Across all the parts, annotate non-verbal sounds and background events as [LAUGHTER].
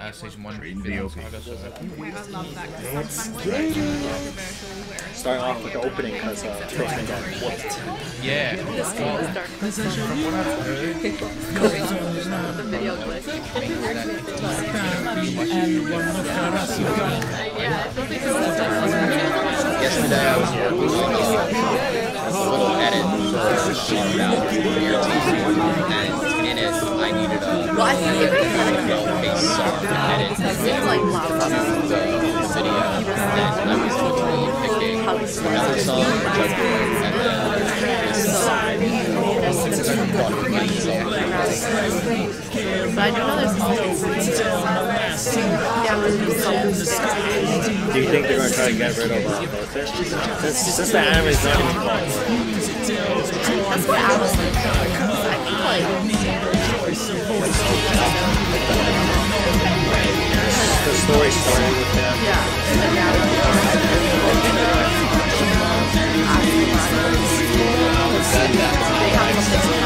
uh, season one Trading Vinland VOP. Saga. So I love that because sometimes like controversial Starting off with the opening because uh, Postman got whooped. yeah, This game is dark. from what I've heard, The video clip. Yesterday I was working on a little edit do you think they're going to try to get rid of Berserk? Since, since the anime is not called. That's what I was thinking. I think like The story started with them. yeah, they have something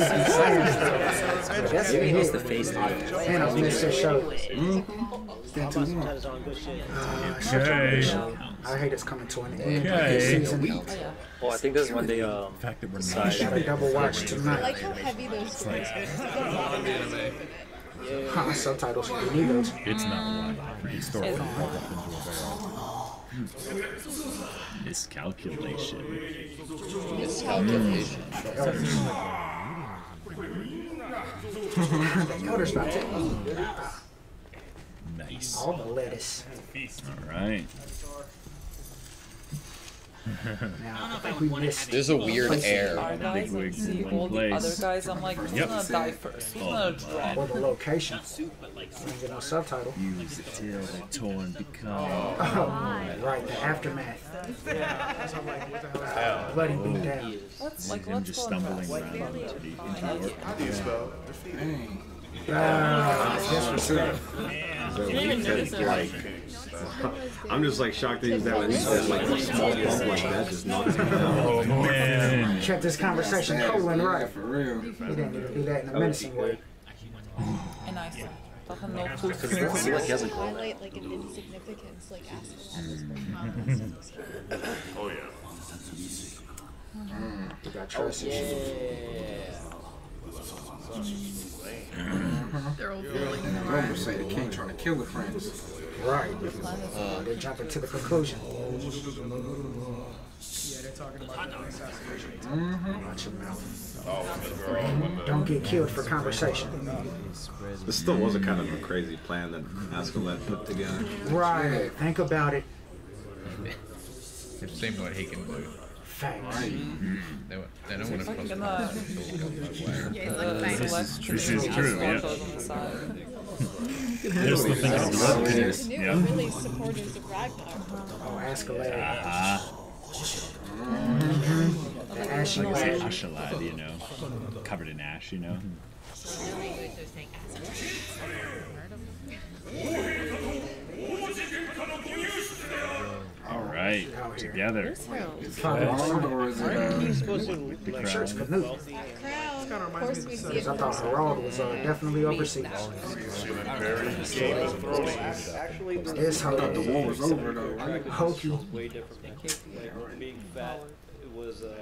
I don't. Maybe he's the face of it. Man, I missed this show. Okay. I hate it's coming to an end. Okay. Season. Well, I think this is when they um, The fact that we're. Gotta double watch I tonight. like how heavy those stories are. It's like a lot of anime. Huh, subtitles. We need those. It's not one. Historically, rolled up into a barrel. Miscalculation. miscalculation. The elders about to Nice. all the lettuce. All right. Now, I think we missed. There's a weird air. Our guys Big and see all the other guys. I'm like, who's Yep. gonna die first? Who's gonna drop? Or the location. We didn't get no subtitle. Use the tail that torn become. Oh, right, the aftermath. [LAUGHS] Bloody beat down. Let's And like him let's just go stumbling invest. around into the into the warp. Ah, disrespect. like, [LAUGHS] [LAUGHS] I'm just like shocked that he's that when he said like a small bump like that just knocked him down. Oh man. Oh, Kept this conversation rolling right. For real. He didn't even do that in a menacing way. And I said, fucking no clue. Because it like he has a goal. Highlight like an insignificance, like Asuka. Oh yeah. We got trust issues. Oh, They're all bullying him. Rumble say the king trying to kill the friends. Right. Uh, they're jumping to the conclusion. yeah they're Watch your mouth. Don't get killed for conversation. This still was a kind of a crazy plan that Askeladd put together. Right. Think about it. It seemed like he can do. Facts. They, they don't want to cross gonna- paths. Yeah, he's like, Uh, thanks. Celeste This is true, yeah. Photos on the side. There's the thing on the Who left. knew Yeah. really supporters of Ragnar? Oh, Askeladd. Ah, The ashy like lad. a ashalad, you know, covered in ash, you know. All right, together. Father and son. Or is it uh, The Sure, it's crown. Canute. That. Of course we see it. I thought Harald was uh, definitely overseas. It's the war was over though, right? Hokey. Way different. Being fat, was uh,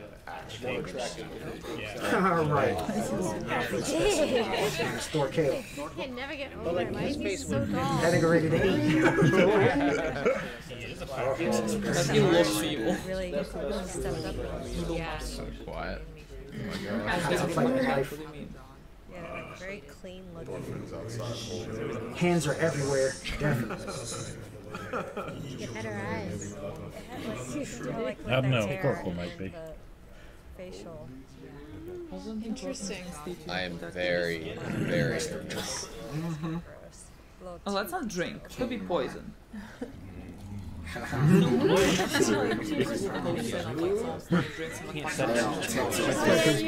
more attractive. [LAUGHS] right. [LAUGHS] Store kale. can never get over But like it. his He's so was tall. That nigga to eat. But he looks evil. Really stepped up. Yeah, So quiet. How to fight life. What do you mean? yeah, very clean looking. Hands are everywhere. Definitely. Better eyes. I don't know. Purple might be. Facial. Interesting. I am very, very nervous. Gross. Oh, let's not drink. Could be poison. [LAUGHS] You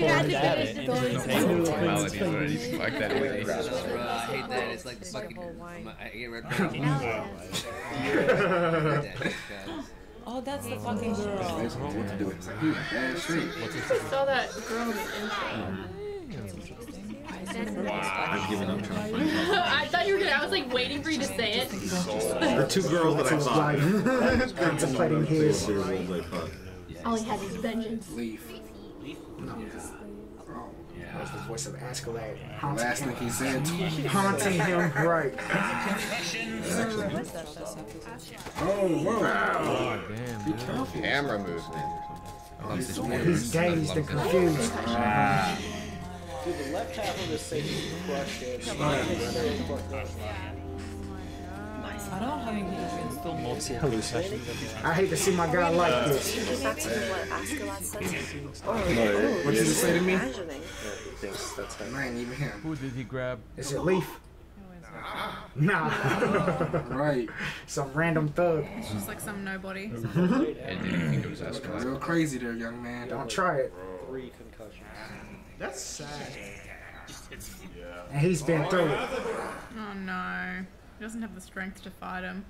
had the No formalities or anything like that. Bro, I hate that. It's like the fucking. I get red paint. Oh, that's the fucking girl. saw that girl in the I've given up trying to find. [LAUGHS] I thought you were gonna. I was like waiting for you to say it. The two girls that I thought. Life. [LAUGHS] Contemplating his. Years old, I thought. All he has is vengeance. Leif. No. That's the voice of Askeladd. Last thing he said. [LAUGHS] Haunting him, right. Oh, whoa. Wow. Be careful. Camera movement. He's dazed and confused. Ah. Dude, the left half of the Satan crushed it. I don't have any still multi I hate to see my guy like this. That's what Askeladd says. Oh, What did oh, he say to me? imagining. Man, even him. Who did he grab? Is it Leif? Nah. [LAUGHS] Right. Some random thug. It's just like some nobody. [LAUGHS] And didn't think it was Askeladd. Real crazy there, young man. Don't try it. Three concussions. That's sad. And he's been through it. Oh no. He doesn't have the strength to fight him.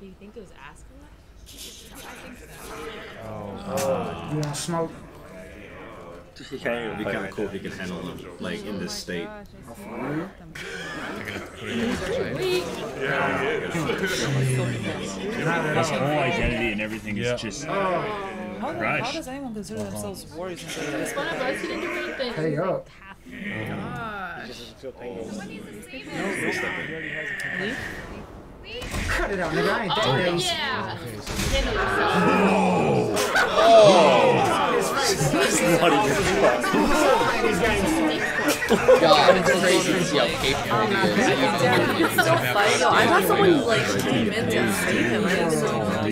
Do you think it was Askeladd? Oh. Uh, you want smoke? It'd be kind of cool if he could handle them, like in this oh state. Yeah. His whole identity and everything is just oh. How, how does anyone consider themselves warriors instead of this? One of us didn't do anything. Hey up. Cut it out, nigga. I ain't that Oh dazed. yeah. Handle yourself. God, it's crazy to see how capable he is. It's so funny though. I'm not someone who like came in to save him. I just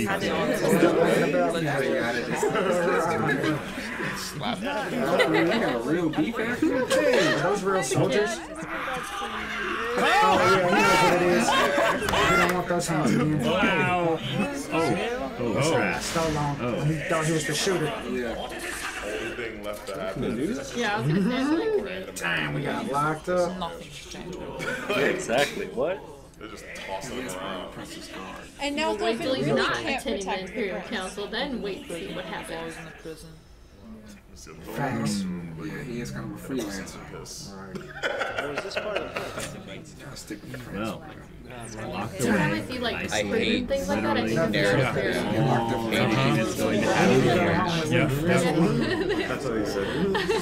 had to I got a real beef after Are those real soldiers? Oh yeah, he knows what it is. We don't want those hands again. Wow. Oh. Oh, what's that? So long. When he thought he was the shooter. Yeah. Anything left to happen. Yeah, I was gonna say something. Damn, we got locked up. Nothing's [LAUGHS] changed. exactly. What? They're just tossing them around. And now Wait till he's really not can't attending the Imperial the Council, then wait to see what I happens. was in the prison. Facts. Mm, yeah, he is kind of a freelancer. [LAUGHS] Or is this part of the Gotta stick with the prince. Well, locked Every. I see like I hate things like that, I think of narrative. Imperial. Is going to happen. That's what he [LAUGHS] [LAUGHS]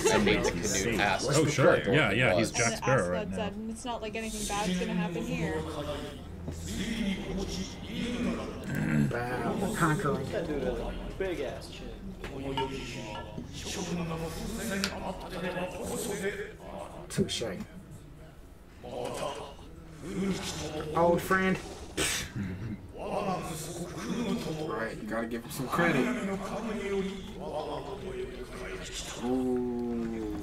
said. I hate the Canute ass. Oh, sure. Yeah, yeah, he's Jack Sparrow right now. said, it's not like anything bad's gonna happen here. Wow, conquering. That dude has a big ass chin. Touche. Old friend. Right, you gotta give him some credit. Ooh.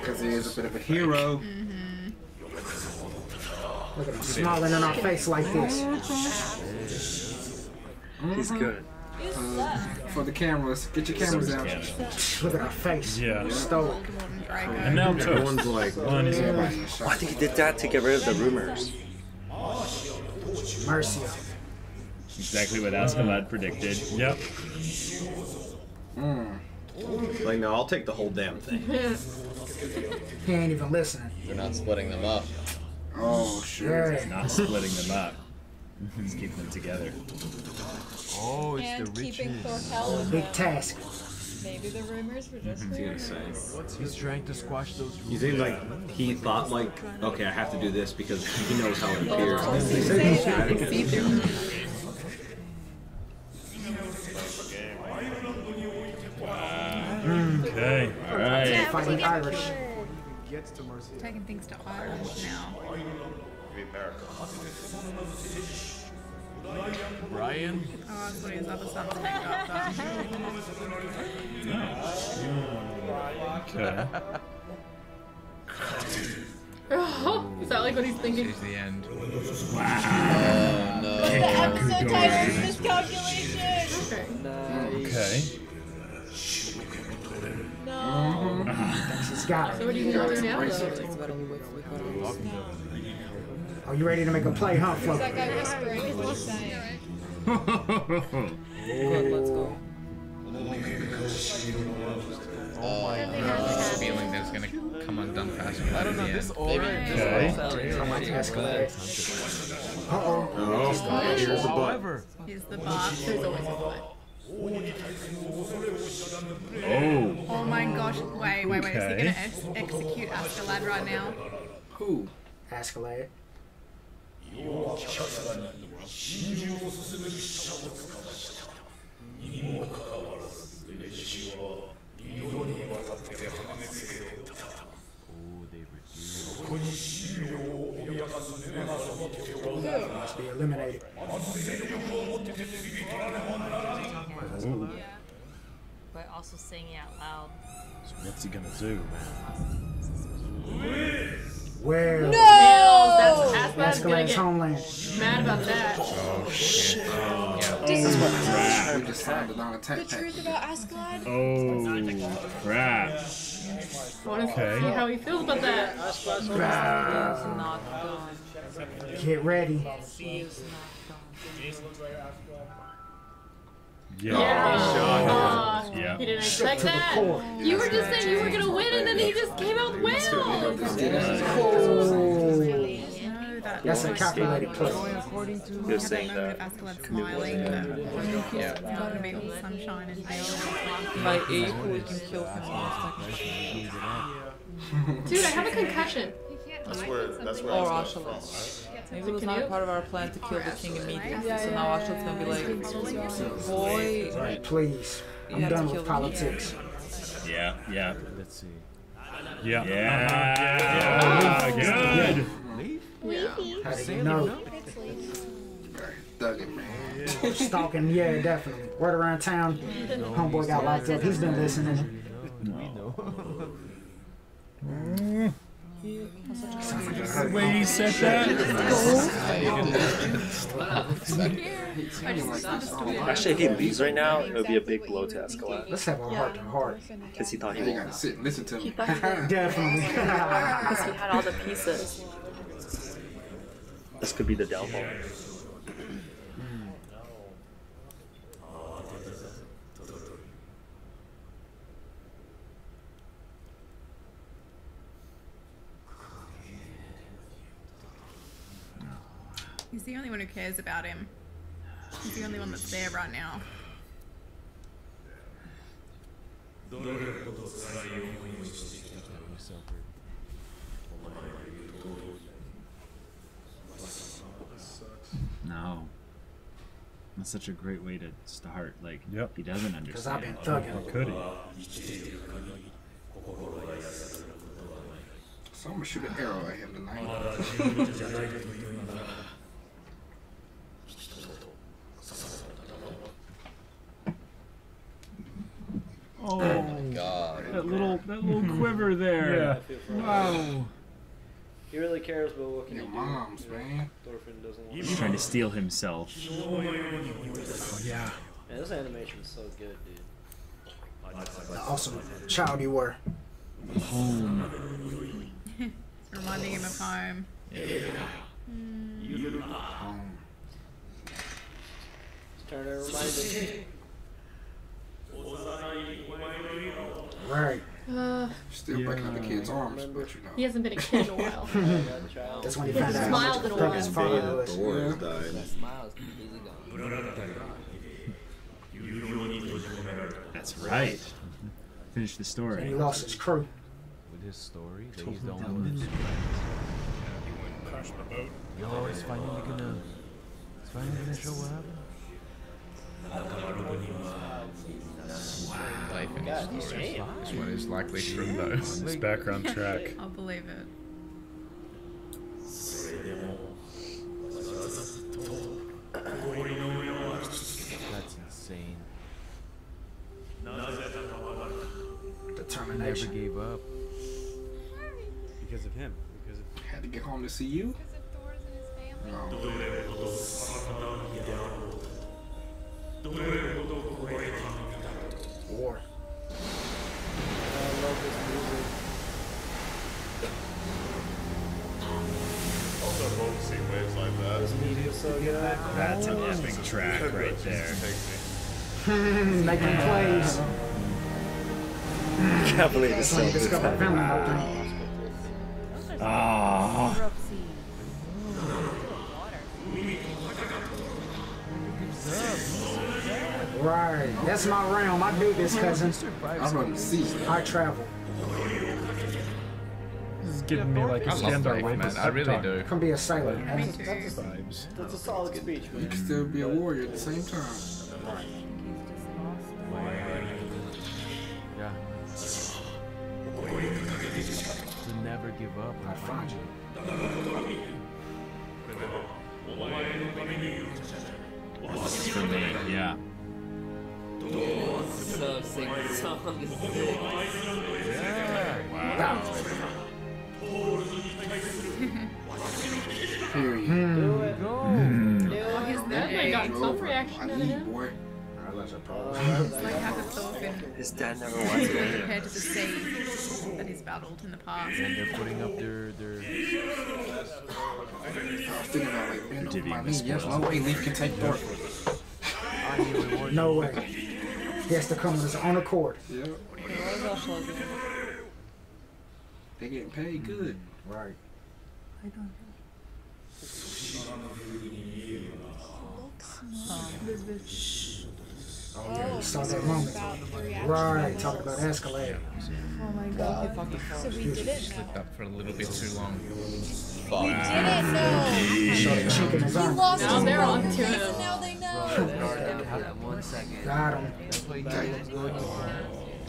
Because he is a bit of a hero. Look at him smiling in our face like this. He's good. Uh, for the cameras, get your cameras out. Look at our face. Yeah. Stoic. And now Everyone's like, One is I think he did that to get rid of the rumors. Mercia. exactly what Askeladd predicted. Yep. Hmm. like, no, I'll take the whole damn thing. [LAUGHS] He ain't even listening. We're not splitting them up. Oh, sure. Yeah. Not splitting them up. He's keeping them together. Oh, it's And the keeping riches. Thorkell in Big task. Maybe the rumors were just gonna rumors. say. He's trying to squash those You think like he thought like, okay, I have to do this because he knows how it appears. [LAUGHS] Okay. All right. Fighting Irish. gets to Mercia. Taking things to Ireland now. Be America. Brian? Oh, that's what his other son's named after. Okay. Is that like what he's thinking? This is the end. Oh no. The episode title is Miscalculation! Okay. No. He's got So what it. are you gonna do now though? Are you ready to make a play, huh, Flo? That guy whispering is not saying. Good, let's go. Oh my god. I have a feeling that it's gonna come undone faster than I don't know, the this end. aura Okay. just Uh oh. Oh, here's the butt. However, Here's the bar. There's always a butt. Oh. Oh my gosh. Wait, wait, wait. Is he gonna ex- execute Astrolad right now? Who? 余はキャスラに真珠を進む一社をつかしたにもかかわらず歴史は二度にわたって破滅へとったそこに真理を脅かすメガソの手をなまず戦力を持って次取らねばならない But also saying it out loud. So what's he gonna do, man? Who is? Where? No! That's Aslad's gonna Askeladd's get homeland. mad about that. Oh shit. Oh, Yeah. This is what we just sounded on attack The truth about Askeladd? Oh, crap. I Wanna Okay. see how he feels about that. He's not gone. Get ready. He is not gone. Yeah. Oh, yeah. Yeah. He didn't expect that. core. You were just saying you were gonna win and then he just came out well. Oh, that's a calculated play. You're saying that. smiling. Yeah. It's not gonna be all sunshine and rainbows. By can kill him in a second. Dude, I have a concussion. That's where that's where Or I was going Ashala. from, right? Maybe it was not part of our plan to kill the king immediately. So now Ashalad's gonna be like, boy, Please. You I'm done with politics. Yeah. Yeah. Let's see. Yeah. Yeah. Good. How did you know? Dug it, man. Stalking, yeah, definitely. Word around town, homeboy got locked up. He's been listening. The way he said that. Actually, if he leaves right now, it would be a big blow to Askeladd. Let's have a heart to heart. Because he thought he They won. gotta sit and listen to me. [LAUGHS] Definitely. Because he had all the pieces. This could be the downfall. He's the only one who cares about him. He's the only one that's there right now. No. That's such a great way to start. Like, Yep. he doesn't Because I've understand. been thugging. How could he? So I'm gonna shoot an arrow at him tonight. [LAUGHS] Oh, my God. that little that little [LAUGHS] quiver there. Wow. He really cares about what can Your he do. moms, you know? man. Thorfinn doesn't want He's trying to steal himself. Oh, Yeah. Man, this animation is so good, dude. The awesome child you were. Home. [LAUGHS] Reminding him of home. Um, Trying to [LAUGHS] remind him. Right. Uh, still breaking up the kid's arms, but you know. he hasn't been a kid in a while. [LAUGHS] [LAUGHS] That's when he He found out hasn't how much smiled in a of a his while. father was. Thor has died. That's right. Finish the story. And he lost his crew. With his story, that he's the only one. Yo, is finally gonna. Is finally gonna show what happened? Life in his. This one is likely true though. This background track. [LAUGHS] I'll believe it. That's insane. He never gave up. Because of him. Because of had to get home to see you. Hmm, Making plays. Can't believe it's so Discover good. family out. Oh. Right. That's my realm. I do this, cousin. I run the sea. I travel. This is giving me like a love stand our way man. I really TikTok do. Come be a sailor. Me too. vibes. That's a solid speech, You man. can still be a warrior at the same time. Never give up. You. This is for me. Yeah. So sing the song. Wow. Period. Hmm. Do it. Oh, he's That there. ain't got self reaction I out of need, him. Boy. That's a problem. It's like how the Thorfinn His dad never [LAUGHS] wants it. compared to the sea that he's battled in the past. And they're putting up their their. I was thinking like, man, Divvying the knee. Yes, no way. Leif can take Thor. No way. He has to come with his own accord. Yeah. They getting paid good. Mm, right. Oh, yeah, we saw that moment. Right, talking about Askeladd. Oh my god. So we didn't Slipped up for a little bit too long. We didn't know. Showed the his He lost Now his they're on to him. Now they know. Got him.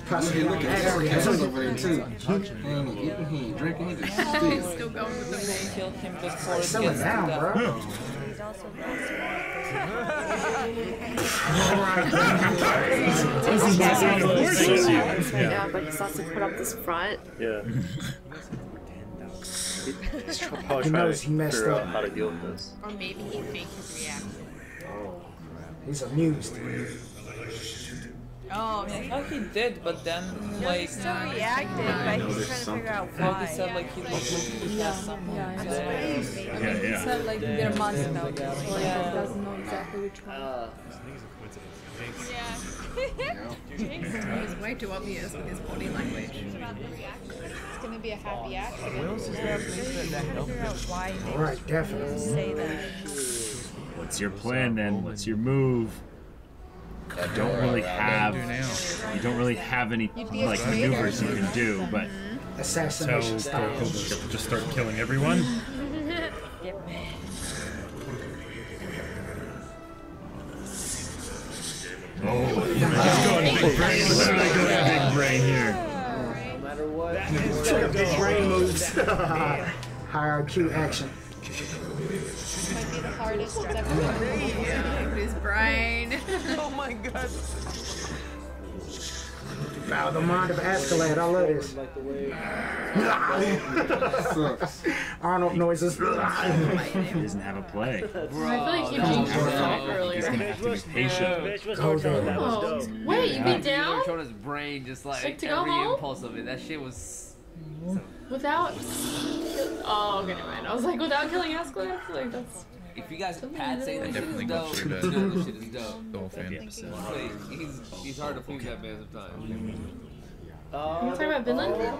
Pass Hey, look at Eric. hey, He's hey. over there too. He ain't eating, he ain't drinking, he just still. Still going with the main. Killed him before it it gets down, to bro. He's also Yeah, but he's also put up this front. Yeah. He's probably He knows he messed figure up. out how to deal with this. Or maybe he faked his reaction. Oh, He's amused. Oh, I thought he did, but then like still reacted, but he's trying to figure out well, why. he said like he looked like he has something. Yeah, to yeah. say. Yeah, yeah. said like they're months now, so like Yeah. he doesn't know exactly which one. Uh, It was way too obvious with his body language. It's gonna be a happy accident. What else is happening that that helped Figure out why he Right, definitely. say that. What's your plan then? What's your move? You don't really have. You don't really have any You'd be a like maneuvers you can do, but mm-hmm. So Assassination he'll style. he'll just, just start killing everyone. [LAUGHS] oh, he's going big brain. Literally going big brain here. no matter what. Big brain moves. [LAUGHS] Higher IQ action. [LAUGHS] Might be the hardest it's ever been. Yeah, his brain. [LAUGHS] Oh my god. Wow, the mind of Askeladd. I love this. Like the way. Sucks. Arnold noises. He doesn't have a play. [LAUGHS] I feel like he changed himself He's gonna have to be patient. Go there. Oh, wait, you beat down showed his brain just like, Like to go every home? impulse of it. That shit was. without. Oh, okay, never mind. I was like, without killing Askeladd, like that's. If you guys have Pat saying I this shit is definitely got dope, through you the- know this shit is [LAUGHS] dope. Thorfinn. Like, he's, he's hard to please that man sometimes. You uh, want to talk about Vinland? Uh,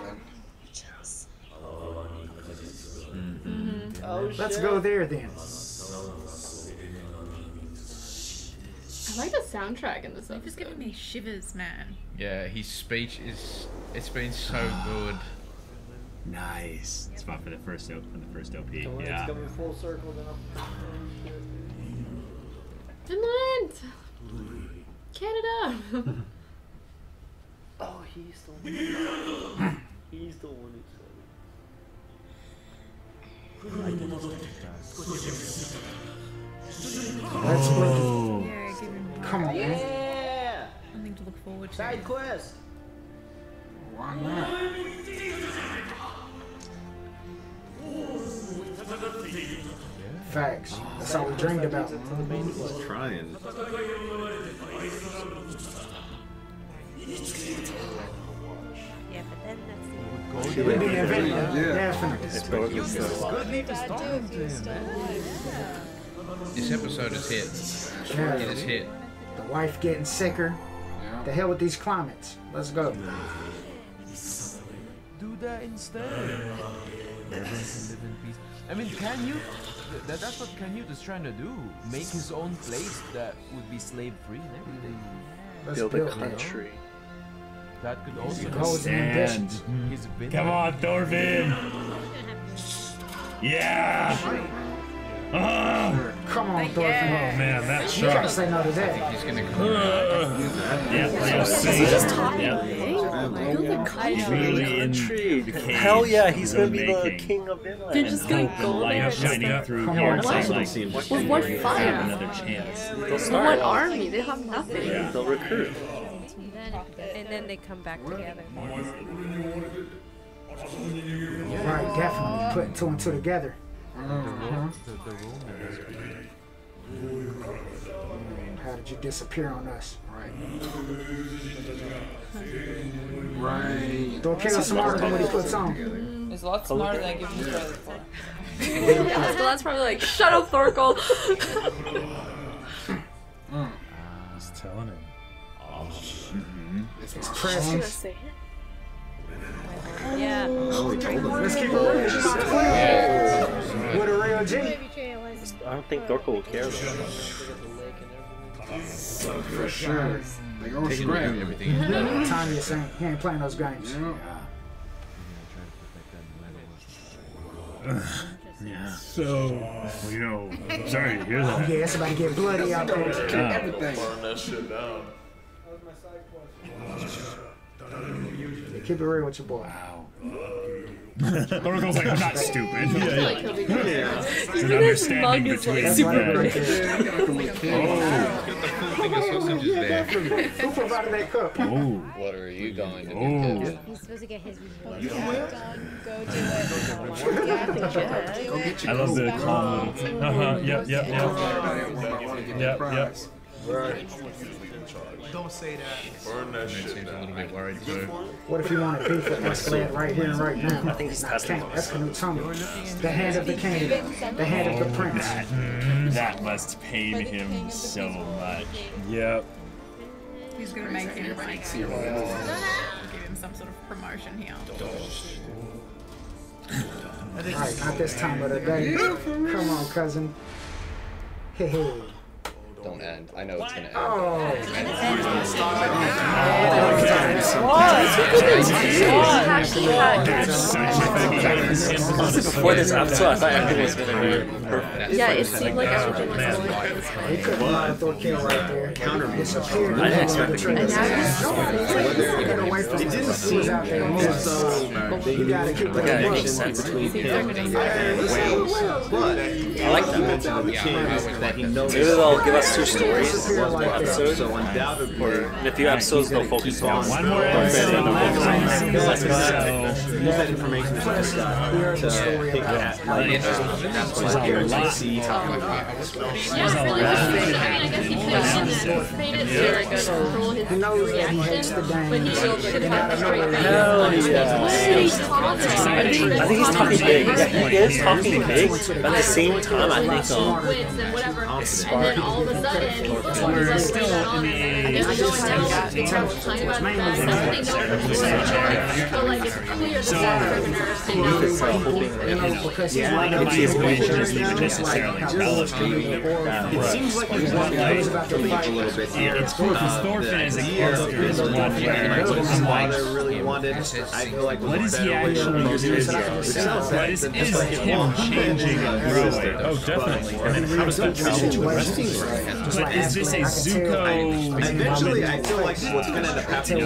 mm-hmm. Oh, Let's shit. go there then. I like the soundtrack in this He was episode. giving me shivers, man. Yeah, his speech is. It's been so good. Nice. Spot for the first op- for the first OP. And when Yeah. it's coming full circle now. Finland! Canada! [LAUGHS] Oh, he's the one. [LAUGHS] he's the one who Let's look. Oh. Yeah, give him Come on. Yeah! something to look forward to. Side quest! Why not? Facts. That's all we dreamed about. He's trying. Yeah, but then that's It would be an event. Definitely. It's This episode is hit. Yeah. It is hit. The wife getting sicker. The hell with these climates. Let's go. Do that instead. Everyone can live in peace. I mean, can you? That, that's what Canute is trying to do. Make his own place that would be slave free and everything. Hmm. Let's Build a build it. country. That could also Goals and And ambitions. come on, Thorfinn. [LAUGHS] Yeah. Come on, Thorfinn. Oh man, that You can't shot. say no to that. He's gonna come. Yeah, Leo Is he just C. talking Yeah. big? He's really in Country. the cage. Hell yeah, he's gonna of be the king of Vinland. They're just gonna The go there light and shining start. through Come here. on, It's why? like, With what have fire? another chance. They'll With start. what army? They have nothing. Yeah. They'll recruit. and then they come back together. Right, definitely. Putting two and two together. Uh-huh. The, How did you disappear on us? Right. Thorfinn is smarter than what he puts on. It's a lot smarter than I give him credit for. [LAUGHS] Yeah, so that's probably like, shut up, Thorkell. [LAUGHS] He's telling him. It's Gonna presence. say it. Yeah. Oh, he told him. Let's keep it real. She's not playing. With a real G. I don't think Thorkell will care though. For sure. They gonna Taking scrap. everything. Tanya saying he ain't playing those games. Yeah. So, you know, sorry to hear Oh that. yeah, it's about to get bloody out there. Yeah. Everything. Burn that shit down. Keep it real with your boy. Thorkell's like, I'm not stupid. I feel like he'll be good. There's an Even his mug is like between That's them. they're right there. Oh. Thing of sausage is there. Who provided? Oh. What are you going to Oh. do? He's supposed to get his report. You will? Go do it. Go I love the calm little. Uh huh. Yep. Yep. Yep. Yep. Yep. Don't say that. Burn that Seems shit a little bit worried too. What if you wanted beef with Askeladd right here and right now? I think he's Nah, testing can't. That's Canute Tumble. The hand of the king. The hand of the oh, prince. That, mm, that must pain him so much. Yep. He's gonna make him renegade. Give him some sort of promotion here. Alright, not this time of the day. Come on, cousin. Hey, hey. Don't end. I know it's gonna end. Oh. Before this episode, I thought everything was gonna be perfect. Yeah, it seemed like everything was going He couldn't lie to Thorkell right. Counter I didn't expect it. And now he's Get away from It didn't us. He was seem out there as moving. You gotta keep Look it at it, it up. makes sense. between him and Wales. But I like he that. the Yeah, I always that like he that. knows Maybe they'll give us two stories Disappear in one like that. episode. So undoubtedly, In a few episodes, they'll focus on One more episode Thorfinn and left. Thorfinn. Let's go. use that information as a guy We heard the to story pick about at it. like There's like a here to lot. see Yeah, I feel I mean, I guess he could have made it very good control his He knows that he hates the but he still should have a straight face. Hell Like, yeah. what are you talking I think he's talking big. Yeah, he is talking big, but at the same time, I think he'll. wins and whatever, and then all of a sudden, We're still in the I guess age. we don't know that they were talking about the fact that they know the so like it's clear that So- the prisoners they know He's hoping You know, that because he's Yeah, like it a might big isn't picture even now, necessarily like, relevant. It seems like he's one Like, who's about to fight a little bit here. It's Thorfinn. Thorfinn the as a idea of character is the one where his I'm like, father really wanted. I feel like what was is a he better way to actually doing? it. here? It sounds What like is, the- is just like him changing mom. Oh, definitely. And then how does that travel the rest of the story? But is this a Zuko? Eventually, I feel like what's going to end up happening